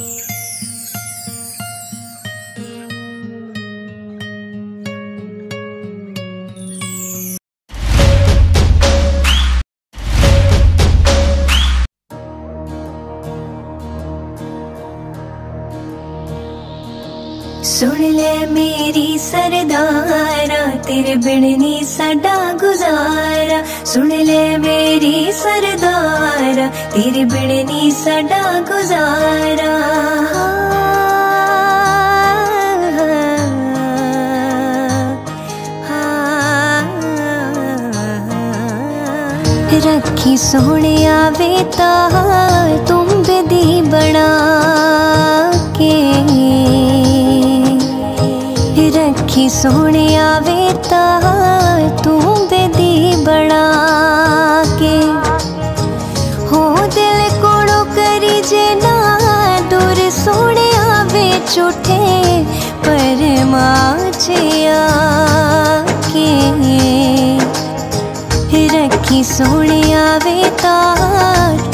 Thank you. ਸੁਣ ਲੈ ਮੇਰੀ ਸਰਦਾਰਾ, ਤੇਰੇ ਬਿਨ ਨਹੀਂ ਸਾਡਾ ਗੁਜ਼ਾਰਾ। ਸੁਣ ਲੈ ਮੇਰੀ ਸਰਦਾਰਾ, ਤੇਰੇ ਬਿਨ ਨਹੀਂ ਸਾਡਾ ਗੁਜ਼ਾਰਾ। ਰੱਖੀ ਸੋਹਣਿਆ ਵੇ ਤਾਂ ਤੁਮ ਬਦੀ ਬਣਾ ਕੇ। ਰੱਖੀ ਸੋਹਣਿਆ ਵੇ ਤਾਂ ਤੂੰ ਬੇਦੀ ਬਣਾ ਕੇ। ਹੋ ਦਿਲ ਕੋੜੋ ਕਰੀ ਜੇ ਨਾ, ਦੂਰ ਸੋਹਣਿਆ ਵੇ ਝੂਠੇ ਪਰ ਮਾਚਿਆ ਕੇ। ਰੱਖੀ ਸੋਹਣਿਆ ਵੇ ਤਾਂ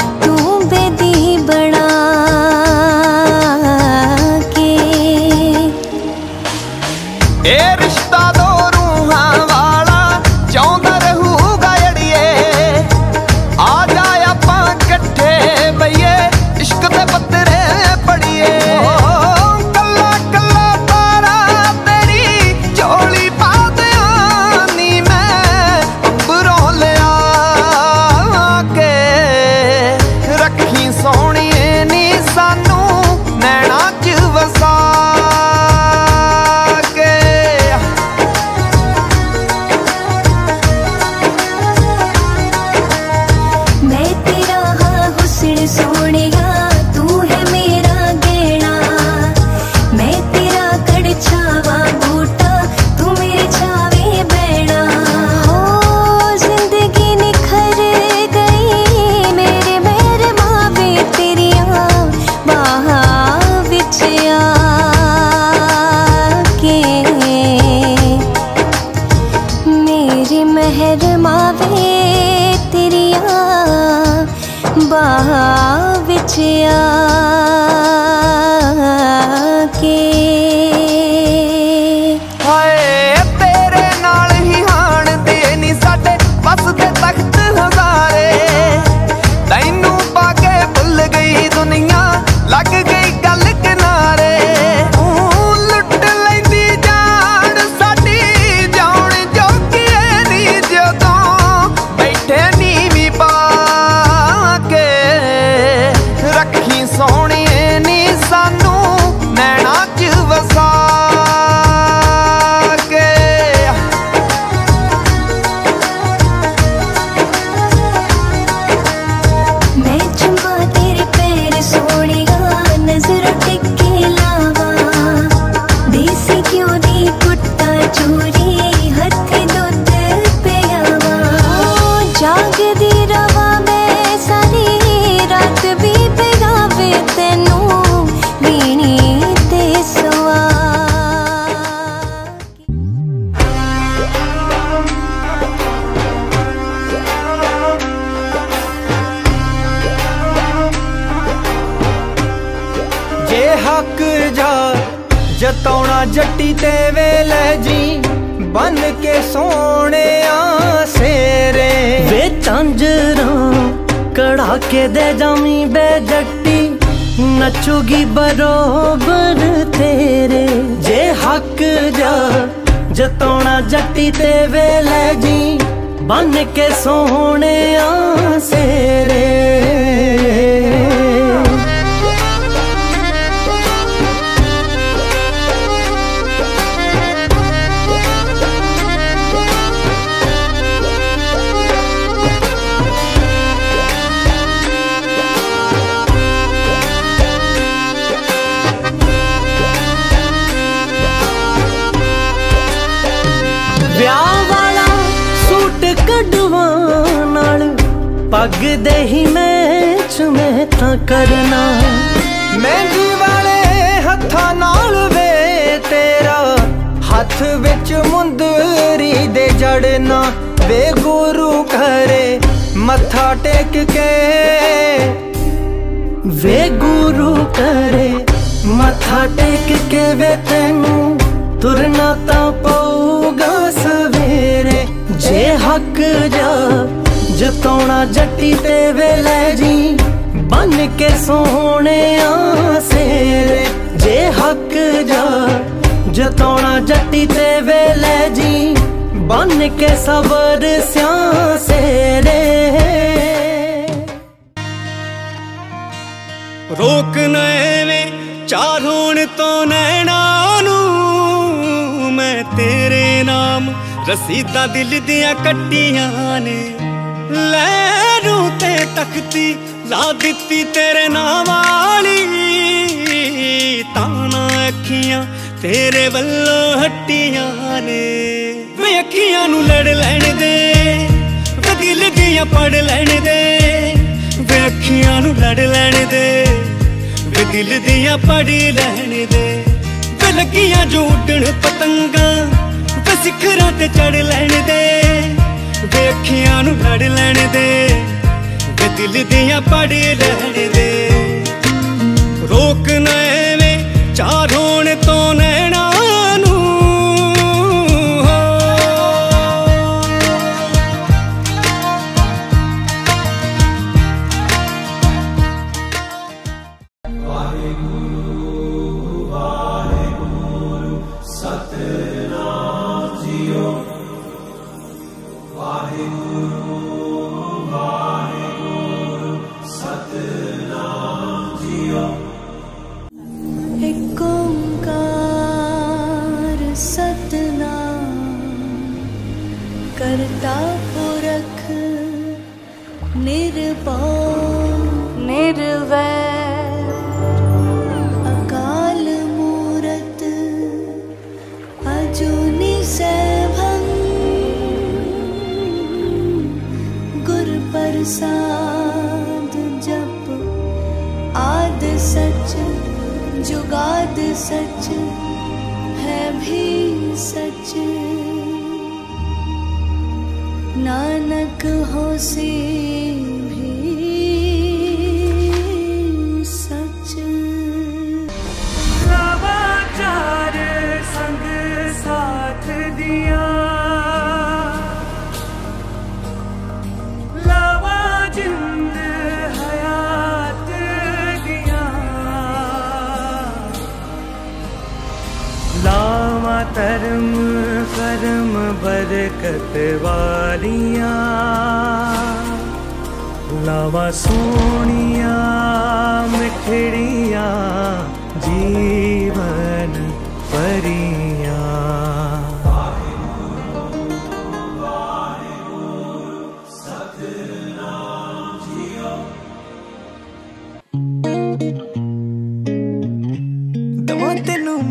ਜਾ, ਜਤਾਉਣਾ ਜੱਟੀ ਤੇ ਵੇਲੇ ਜੀ, ਬਨ ਕੇ ਸੋਹਣਿਆ ਸੇਰੇ। ਵੇ ਚਾਂਜਰਾਂ ਕੜਾ ਕੇ ਦੇ ਜਾਮੀ ਬੇ ਜੱਟੀ, ਨੱਚੂਗੀ ਬਰੋਬਰ ਤੇਰੇ। ਜੇ ਹੱਕ ਜਾ, ਜਤਾਉਣਾ ਜੱਟੀ ਤੇ ਵੇਲੇ ਜੀ, ਬਨ ਕੇ ਸੋਹਣਿਆ ਸੇਰੇ। ਪੱਗ ਦੇ ਹੀ ਮੈਂ ਤਾਂ ਕਰਨਾ। ਮਹਿੰਦੀ ਵਾਲੇ ਹੱਥਾਂ ਨਾਲ ਵੇ ਤੇਰਾ ਹੱਥ ਵਿੱਚ ਮੁੰਦਰੀ ਦੇ ਜੜਨਾ। ਵੇ ਗੁਰੂ ਘਰੇ ਮੱਥਾ ਟੇਕ ਕੇ। ਵੇ ਗੁਰੂ ਕਰੇ ਵੇ ਤੈਨੂੰ ਤੁਰਨਾ ਤਾਂ ਪਊਗਾ ਸਵੇਰੇ। ਜੇ ਹੱਕ ਜਾ ਜਤਾਉਣਾ ਜੱਟੀ ਤੇ ਵੇ ਲੈ ਜੀ। ਬਨ ਕੇ ਸੋਹਣਿਆ ਸੇਰੇ ਜੇ ਹੱਕ ਜਾ। ਜਤਾਉਣਾ ਜੱਟੀ ਤੇ ਵੇ ਲੈ ਜੀ। ਬਨ ਕੇ ਸਬਰ ਸਿਆਂ ਸੇਰੇ ਰੋਕ ਨਾ ਚਾਰ ਹੋਣ ਤੋਂ ਨੈਣਾ ਨੂੰ। ਮੈਂ ਤੇਰੇ ਨਾਮ, ਰਸੀਦਾ ਦਿਲ ਦੀਆਂ ਕੱਟੀਆਂ ਨੇ। ਤਖਤੀ ਲਾ ਦਿੱਤੀ ਤੇਰੇ ਨਾਂ ਵਾਲੀ। ਤਾਣਾ ਅੱਖੀਆਂ ਤੇਰੇ ਵੱਲੋਂ ਹੱਟੀਆਂ ਨੇ। ਵੇ ਅੱਖੀਆਂ ਨੂੰ ਲੜ ਲੈਣ ਦੇ ਵੇ ਦਿਲ ਦੀਆਂ ਪੜ ਲੈਣ ਦੇ। ਵੇ ਅੱਖੀਆਂ ਨੂੰ ਲੜ ਲੈਣ ਦੇ ਵੇ ਦਿਲ ਦੀਆਂ ਪੜ ਲੈਣ ਦੇ। ਵੇ ਲੱਗੀਆਂ ਜੋ ਉੱਡਣ ਪਤੰਗਾਂ ਵੇ ਸਿਖਰਾਂ ਤੇ ਚੜ ਲੈਣ ਦੇ। ਵੇ ਅੱਖੀਆਂ ਨੂੰ ਲੜ ਲੈਣ ਦੇ। ਦਿਲ ਦੀਆਂ ਪੜ ਲੈਣ ਦੇ। ਰੋਕ ਨਾ ਐਵੇਂ ਚਾਰ ਹੋਣ ਤੋਂ ਨੈਣਾ ਨੂੰ। ਹੋ ਇੱਕ निर्प निर्व अकलूर्त अजुनि सभ। गुरुप्रसाध जप आद सच जुगाद सच हैी सच। नानक होसे। ਬਰਕਤ ਵਾਲੀਆਂ ਲਾਵਾ ਸੋਹਣੀਆਂ ਮਿਠੜੀਆਂ ਜੀਵਨ ਪਰੀਆਂ ਦਵਾਂ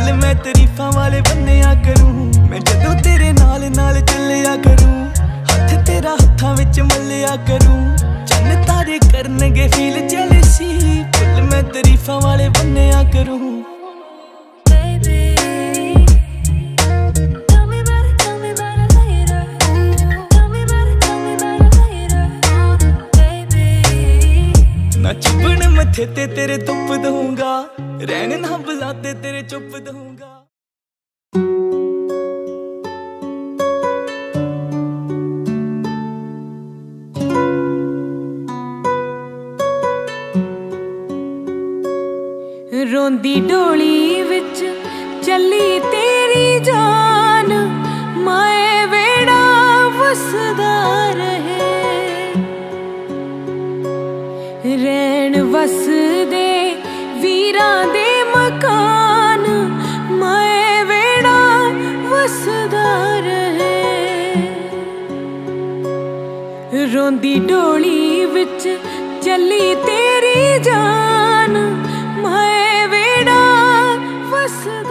ਦਿਲ ਮੈਂ ਤਰੀਫਾਂ ਵਾਲੇ ਬੰਨਿਆ ਕਰੂੰ। ਮੈਂ ਜਦੋਂ ਤੇਰੇ ਨਾਲ ਨਾਲ ਚੱਲਿਆ ਕਰੂੰ, ਹੱਥ ਤੇਰਾ ਹੱਥਾਂ ਵਿੱਚ ਮੱਲਿਆ ਕਰੂੰ। ਚੰਨ ਤਾਰੇ ਕਰਨਗੇ ਫੀਲ ਜੈਲਸੀ ਦਿਲ ਮੈਂ ਤਰੀਫਾਂ ਵਾਲੇ ਬੰਨਿਆ ਕਰੂੰ। ਮੱਥੇ ਤੇ ਤੇਰੇ ਧੁੱਪ ਦਊਂਗਾ। ਰਹਿਣ ਨਾ ਬੁਲਾਤੇ ਤੇਰੇ ਚੁੱਪ ਦਊਂਗਾ। ਰੋਂਦੀ ਢੋਲੀ ਵਿੱਚ ਚੱਲੀ ਤੇਰੀ ਜਾਨ। ਮਾਏ ਵੇੜਾ ਵਸਦਾ ਵਸਦੇ ਵੀਰਾਂ ਦੇ ਮਕਾਨ, ਮੈਂ ਵੇੜਾ ਵਸਦਾ ਰਹੇ। ਰੋਂਦੀ ਢੋਲੀ ਵਿੱਚ ਚੱਲੀ ਤੇਰੀ ਜਾਨ, ਮੈਂ ਵੇੜਾ ਵਸਦਾ